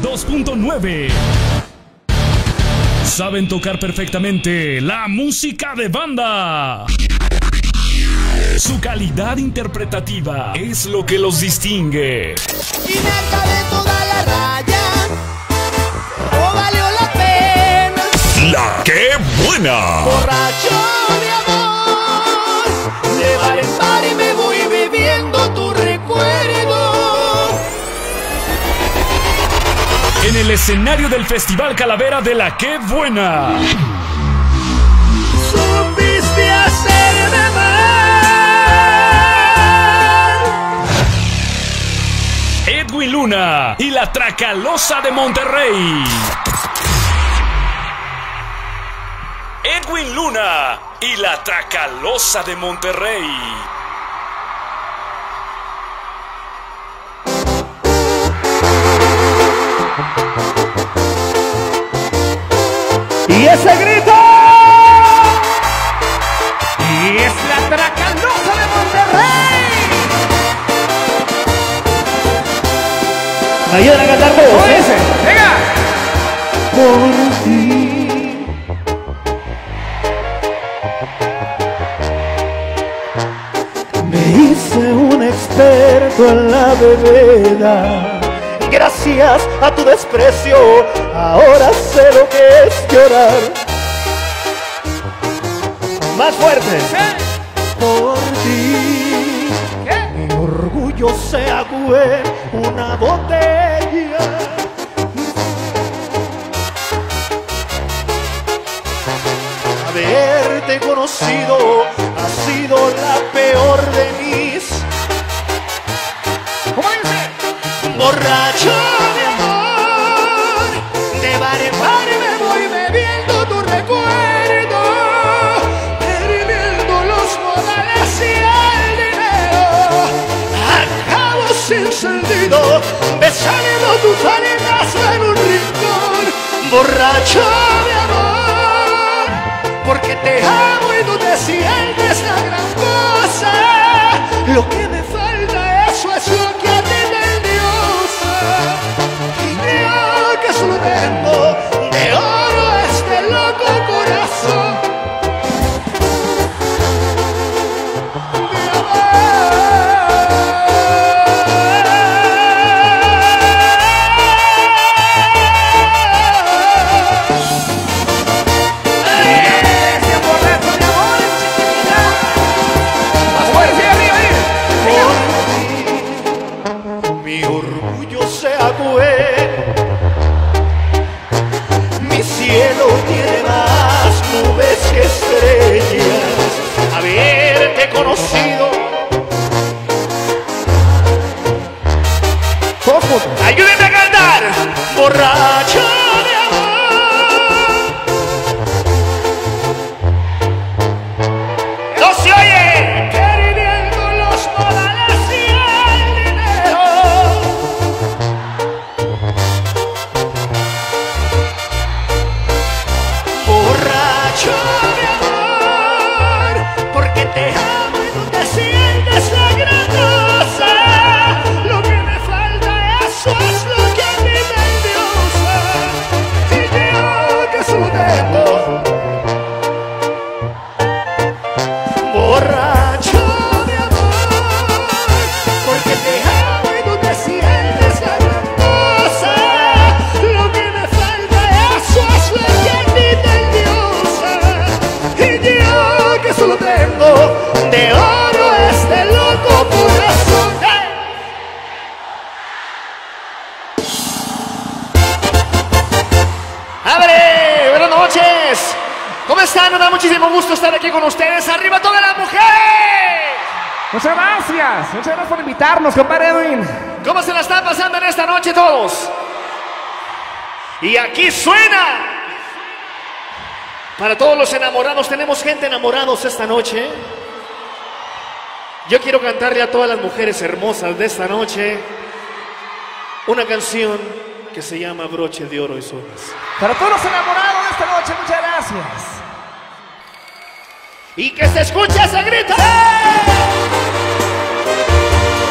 92.9. Saben tocar perfectamente la música de banda. Su calidad interpretativa es lo que los distingue. Y toda la raya. Pero valió la pena. La que buena. Borracho En el escenario del Festival Calavera de la que buena. Supiste hacerme mal. Edwin Luna y la Tracalosa de Monterrey. Edwin Luna y la Tracalosa de Monterrey. Ese grito. Y es la tracalosa de Monterrey. Me ayudan a cantar todos. ¿Cómo ¿eh? dice? Venga. Por ti. Me hice un experto en la bebida. Gracias a tu desprecio, ahora sé lo que es llorar. Más fuerte. Por ti. Mi orgullo se agüe una botella. Haberte conocido ha sido la peor de mis ¿Cómo dice? Borracho tus arenas en un rincón. Borracho de amor. Porque te amo y tú te sientes la gran cosa. Lo que ¿Cómo están? Me da muchísimo gusto estar aquí con ustedes. ¡Arriba todas las mujeres! Muchas gracias. Muchas gracias por invitarnos, compadre Edwin. ¿Cómo se la están pasando en esta noche todos? Y aquí suena. Para todos los enamorados, tenemos gente enamorados esta noche. Yo quiero cantarle a todas las mujeres hermosas de esta noche una canción que se llama Broche de Oro y Solas. Para todos los enamorados esta noche, muchas gracias. Y que se escuche ese grito.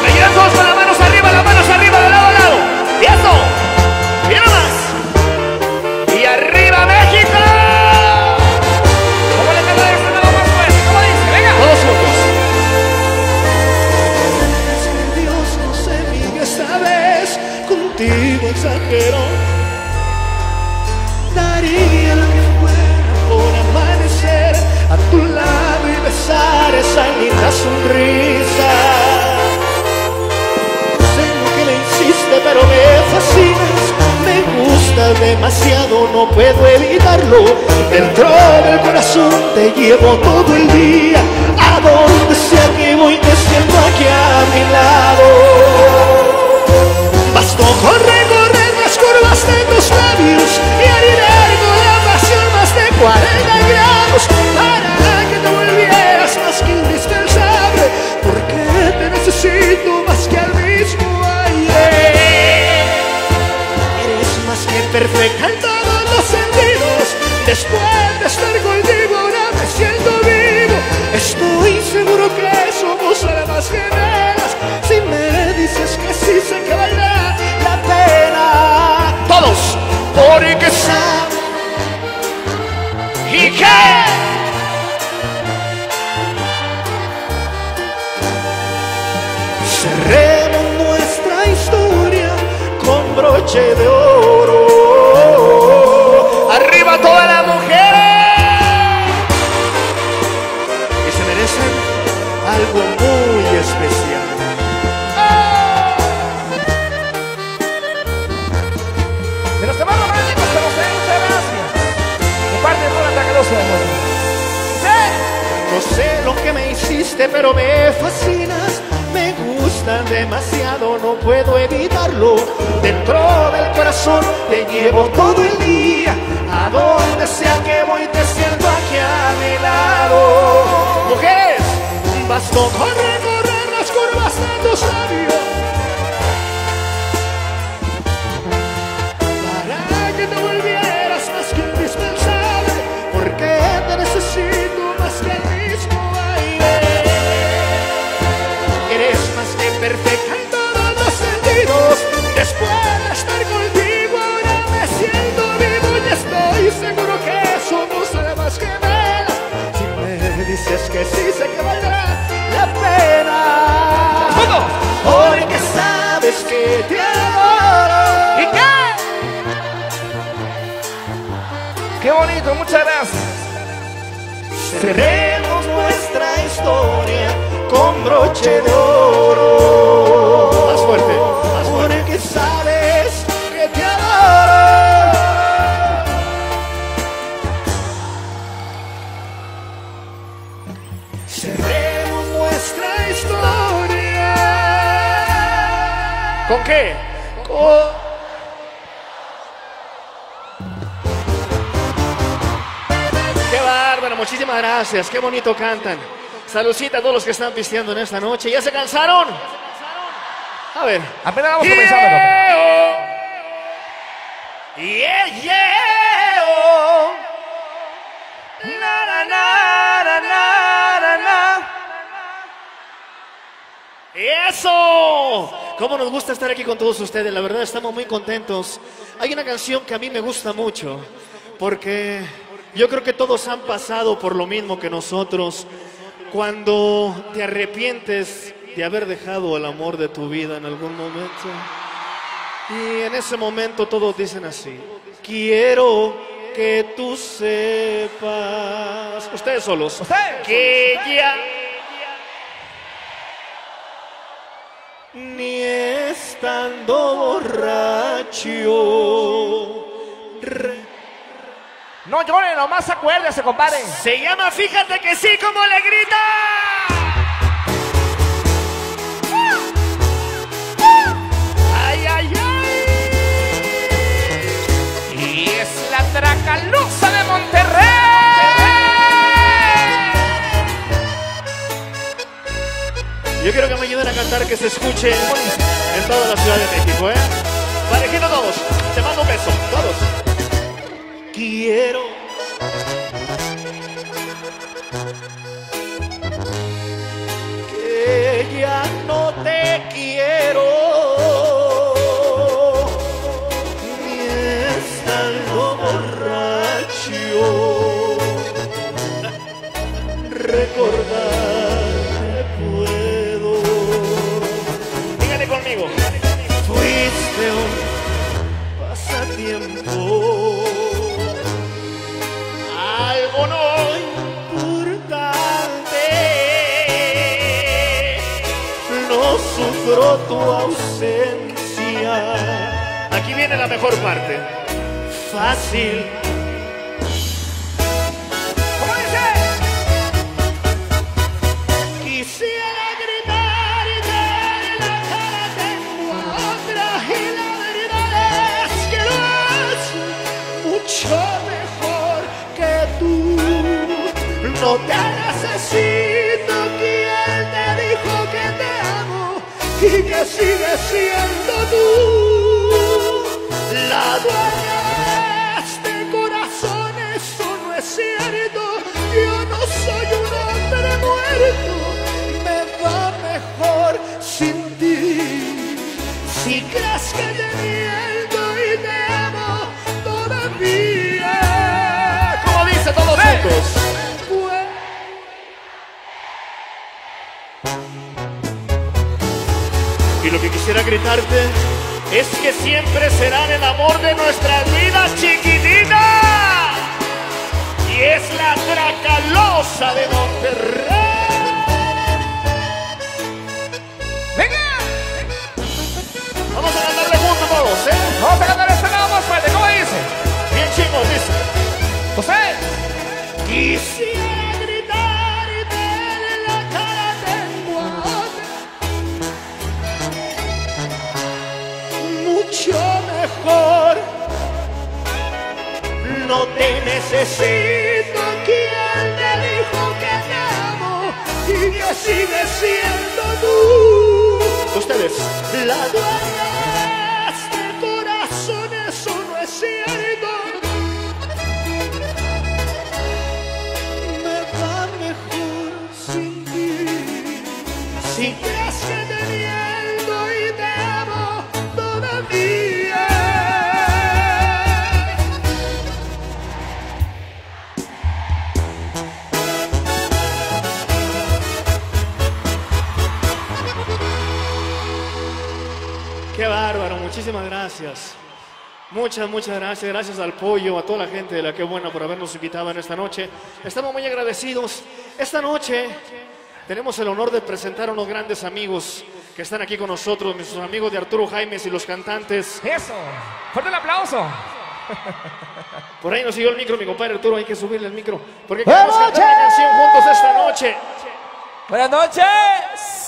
Me ayudan todos con las manos arriba, las manos arriba, de lado a cerremos nuestra historia con broche de oro. Arriba todas las mujeres que se merecen algo muy especial. De los demás románticos, como ustedes, muchas gracias. Comparte el rola tacaloso, amor. No sé lo que me hiciste, pero me fascinas. Gustan demasiado, no puedo evitarlo. Dentro del corazón te llevo todo el día. A donde sea que voy, te siento aquí a mi lado. Mujeres, bastó con gracias. Cerremos nuestra historia con broche de oro. Más fuerte, más fuerte. Porque sabes que te adoro. Cerremos nuestra historia. ¿Con qué? Muchísimas gracias, qué bonito cantan. Saludcita a todos los que están pisteando en esta noche. ¿Ya se cansaron? A ver. Apenas vamos comenzando, compadre. Yeah, yeah, oh. Na, na, na, na, na, na, na. ¡Eso! ¿Cómo nos gusta estar aquí con todos ustedes? La verdad estamos muy contentos. Hay una canción que a mí me gusta mucho, porque yo creo que todos han pasado por lo mismo que nosotros. Cuando te arrepientes de haber dejado el amor de tu vida en algún momento. Y en ese momento todos dicen así, quiero que tú sepas, ustedes solos, Ustedes que ya ni estando borracho. No lloren, nomás acuérdese, compadre. Se llama Fíjate que sí, como le grita. Ay, ay, ay. Y es la Tracalusa de Monterrey. Yo quiero que me ayuden a cantar que se escuche en toda la Ciudad de México, ¿eh? Parejito todos, te mando un beso, todos. Quiero. Que ya no te que sigue siendo tú la dueña de este corazón? Eso no es cierto. Yo no soy un hombre muerto. Me va mejor sin ti. Si crees que te miento y te amo todavía. Como dice todos juntos. Lo que quisiera gritarte es que siempre serán el amor de nuestras vidas, chiquititas. Y es la tracalosa de Monterrey. ¡Venga! Vamos a cantarle juntos todos, ¿eh? Vamos a cantar este lado más fuerte, ¿cómo dice? Bien chingos, dice. José. Quisiera No te necesito, quien te dijo que te amo y que sigue siendo tú. Ustedes, la dueña muchísimas gracias. Muchas, muchas gracias. Gracias al pollo, a toda la gente de la que buena por habernos invitado en esta noche. Estamos muy agradecidos. Esta noche tenemos el honor de presentar a unos grandes amigos que están aquí con nosotros, nuestros amigos de Arturo Jaimes y los cantantes. Eso, fuerte el aplauso. Por ahí nos siguió el micro, mi compadre Arturo, hay que subirle el micro. Porque queremos cantar la canción juntos esta noche. Buenas noches.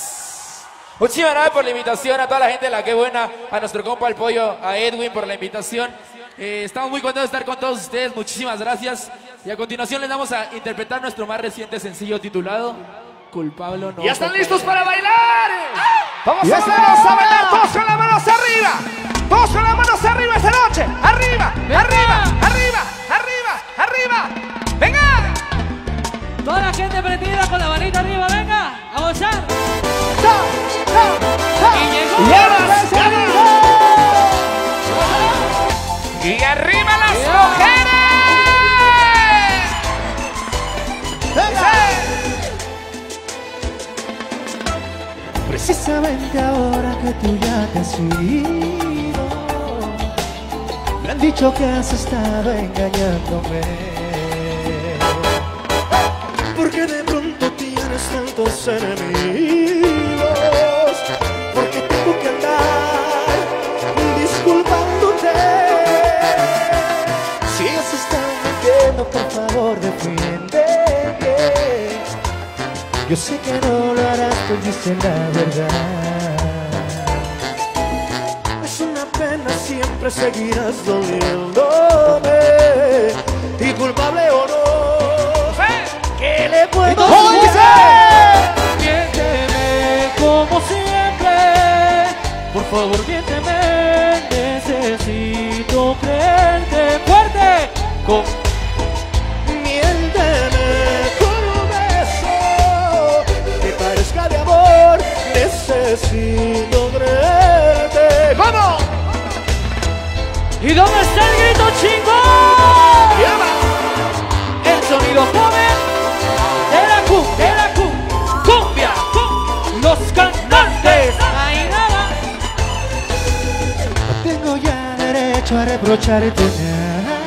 Muchísimas gracias por la invitación a toda la gente de la que buena, a nuestro compa el pollo, a Edwin por la invitación. Eh, estamos muy contentos de estar con todos ustedes, muchísimas gracias. Y a continuación les vamos a interpretar nuestro más reciente sencillo titulado Culpable no. ¿Ya están listos para bailar? Vamos a, a bailar todos con las manos arriba. Todos con las manos que has estado engañándome. Porque de pronto tienes tantos enemigos. por favor defiende. Yo sé que no lo harás, pues dice la verdad. Siempre seguirás doliéndome. Y culpable o no, ¿qué le puedo hacer? Miénteme como siempre, por favor miénteme, necesito creerte fuerte. Con necesito ¿Y dónde está el grito chingón? El sonido joven de la cumbia, de la cumbia, los cantantes. Ahí nada. No tengo ya derecho a reprocharte nada,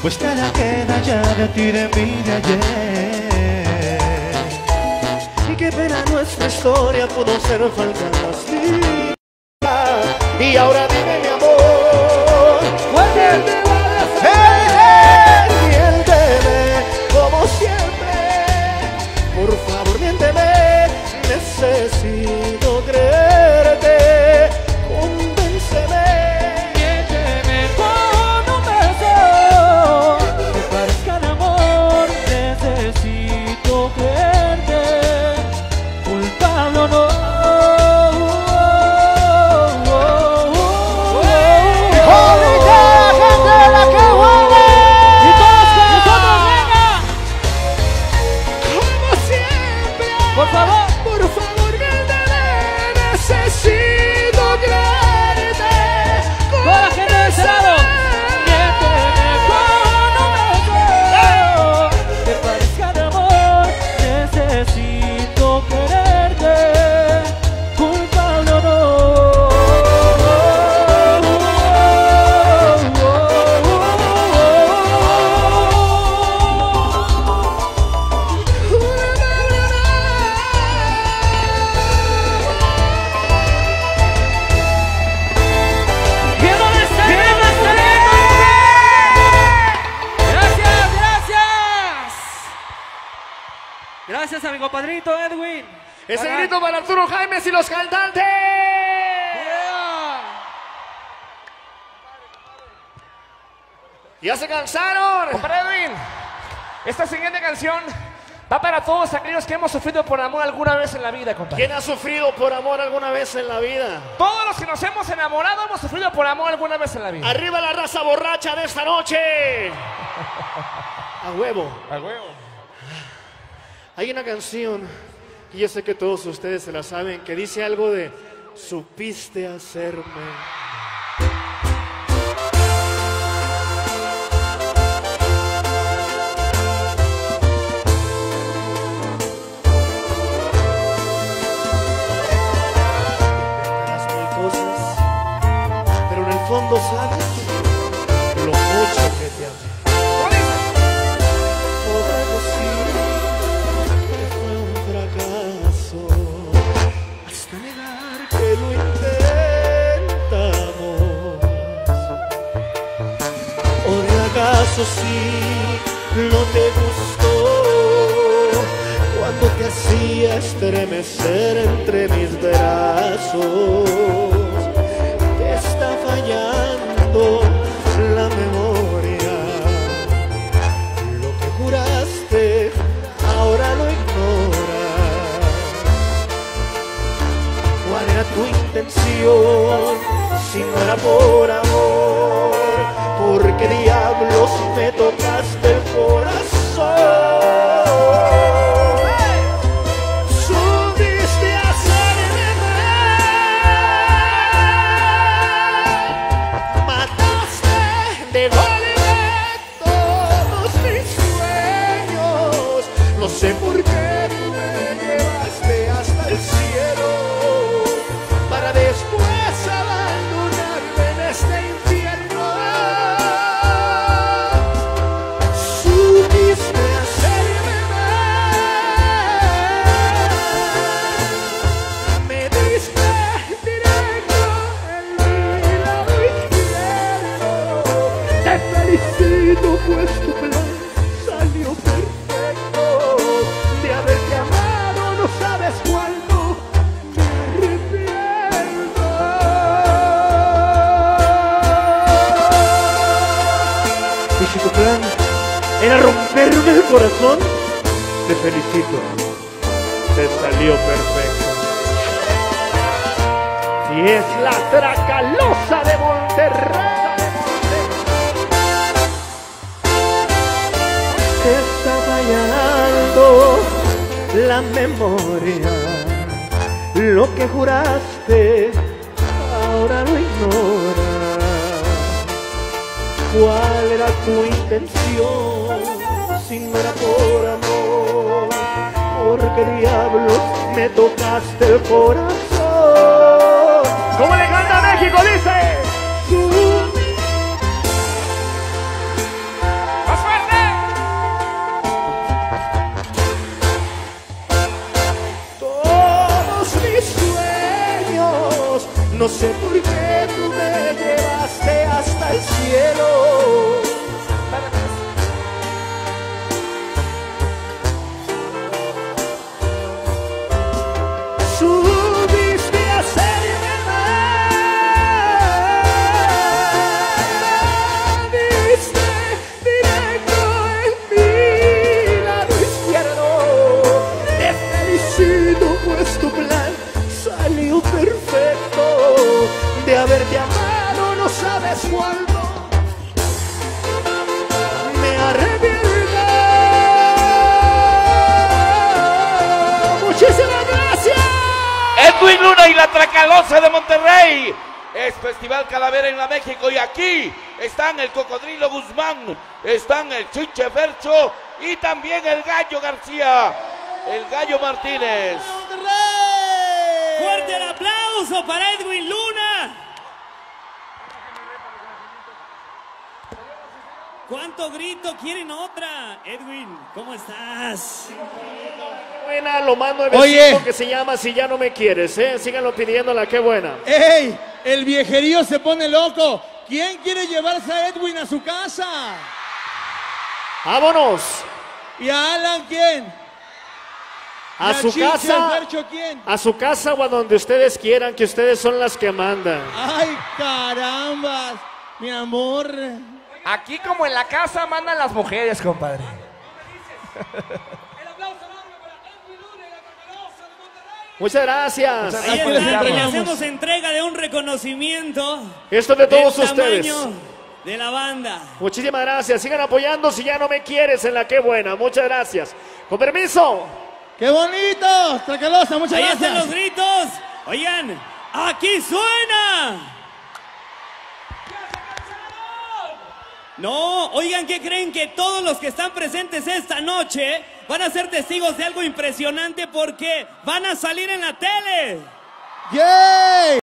pues nada queda ya de ti, de mí, de ayer. Y qué pena nuestra historia pudo ser falsa Y ahora dime mi amor, ¿cuál es como siempre. Por favor, miénteme, necesito ¿Ya se cansaron? Compadre Edwin, esta siguiente canción va para todos aquellos que hemos sufrido por amor alguna vez en la vida, compadre. ¿Quién ha sufrido por amor alguna vez en la vida? Todos los que nos hemos enamorado hemos sufrido por amor alguna vez en la vida. Arriba la raza borracha de esta noche. A huevo. A huevo. Hay una canción, y yo sé que todos ustedes se la saben, que dice algo de supiste hacerme. Fondo sabes lo mucho que te amé. Podré decir que fue un fracaso hasta negar que lo intentamos. ¿O de acaso sí no te gustó cuando te hacía estremecer entre mis brazos? Fallando la memoria. Lo que juraste, ahora lo ignoras. ¿Cuál era tu intención? Si no era por amor, ¿por qué diablos me tocaste el corazón? La memoria. Lo que juraste, ahora lo ignoras. ¿Cuál era tu intención? Si no era por amor, ¿por qué diablos me tocaste el corazón? ¿Cómo le No sé por qué tú me llevaste hasta el cielo. La Tracalosa de Monterrey. Es Festival Calavera en la México y aquí están el Cocodrilo Guzmán, están el Chiche Fercho y también el Gallo García, el Gallo Martínez. Fuerte el aplauso para Edwin Luna. ¿Cuánto grito quieren otra? Edwin, ¿cómo estás? Buena, lo más nuevecito Oye. que se llama Si ya no me quieres, ¿eh? Síganlo pidiéndola, qué buena. ¡Ey! El viejerío se pone loco. ¿Quién quiere llevarse a Edwin a su casa? ¡Vámonos! ¿Y a Alan quién? A ¿Y su casa. Quién? A su casa o a donde ustedes quieran, que ustedes son las que mandan. ¡Ay, carambas! Mi amor. Aquí como en la casa mandan las mujeres, compadre. Muchas gracias. Muchas Ahí gracias por está, y le hacemos entrega de un reconocimiento. Esto es de todos del ustedes. De la banda. Muchísimas gracias. Sigan apoyando si ya no me quieres en la que buena. Muchas gracias. Con permiso. ¡Qué bonito! Tracalosa, muchas Ahí gracias. están los gritos. Oigan, aquí suena. No, oigan, ¿qué creen que todos los que están presentes esta noche van a ser testigos de algo impresionante porque van a salir en la tele? ¡Yay!